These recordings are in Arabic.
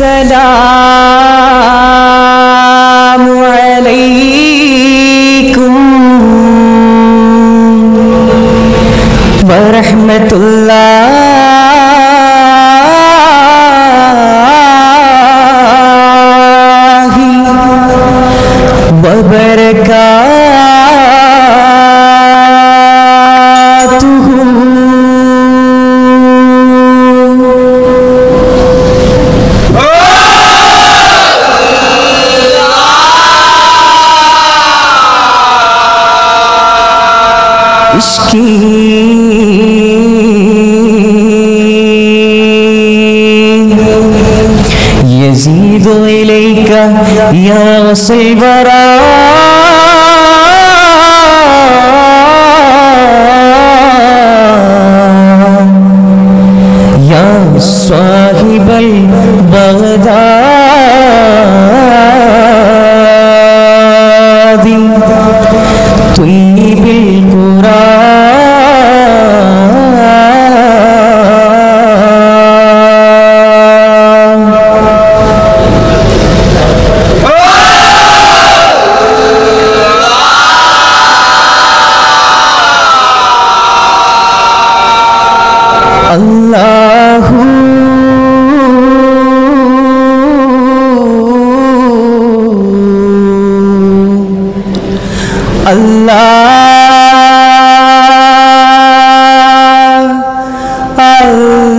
सदा يزيد إليك يا غص البراء Allah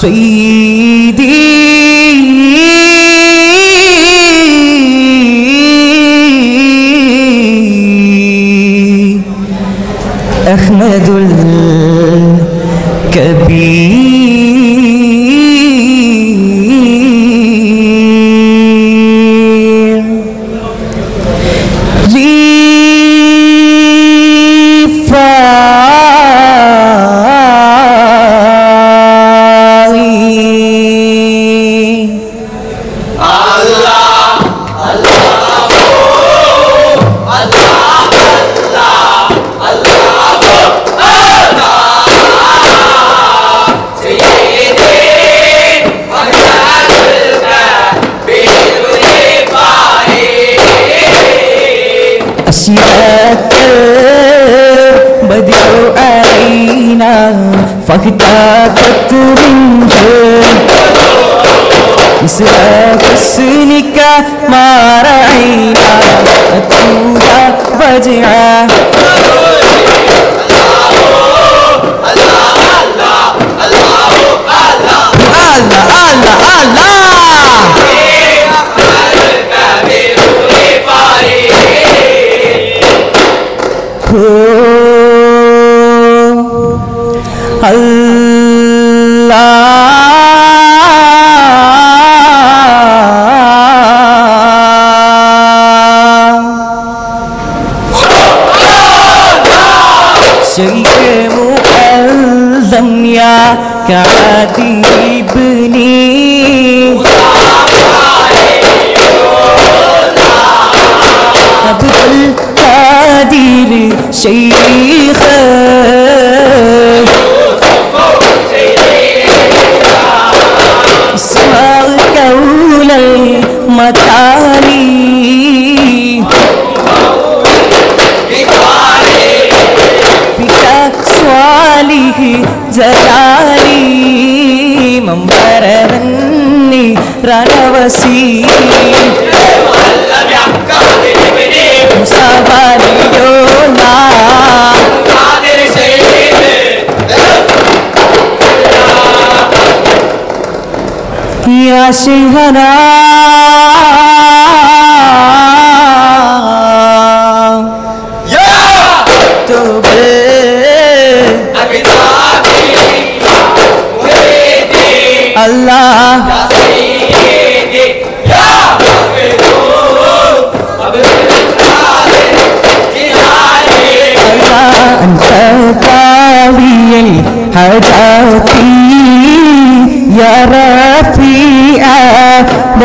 سيدي. أحمد الكبير. رفاعي أشياء بدر علينا فاختفت منك مثل حسنك ما رأينا. أتوها وجعا الله الله شيء مؤلم يا كعادي ابني عبد القادر شيخا हसी सवारी योला सिंहरा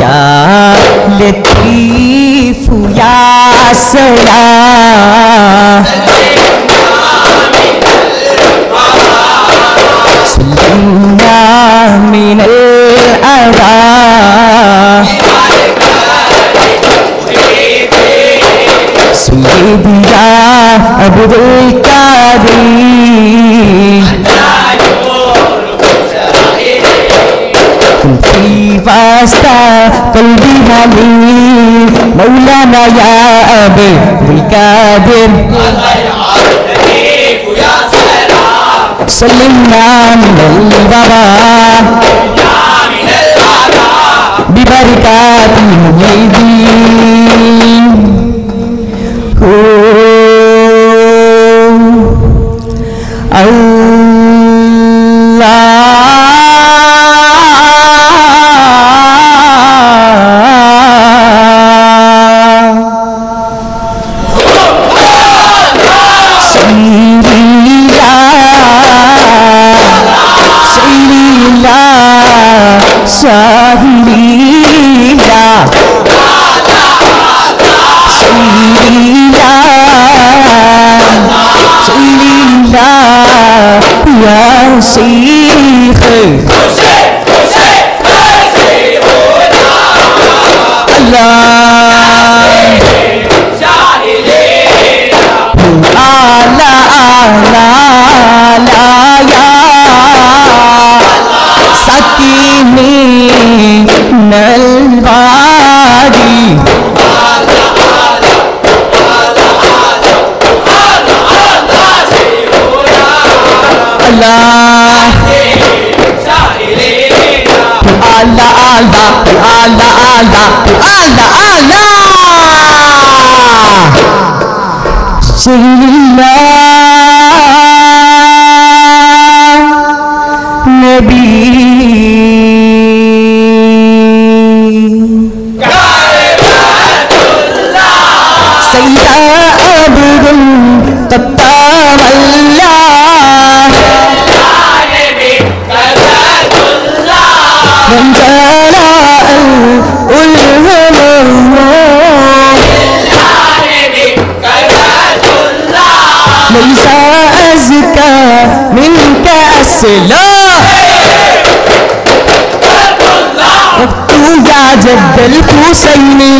يا لطيف يا سلام سلمنا من الأذى سيدي يا عبد القادر वास्ता कल्बी माली मौलाना या अबे बिलकादिर सल्लल्लाहु अलैहि वसल्लम बिबरकाती मुहीदी ساهليلا سيريلا سيريلا يا شيخ. Allah Allah Allah Allah Allah Allah Sayyidina Nabi हौसला तू या जब्बल हुसैनी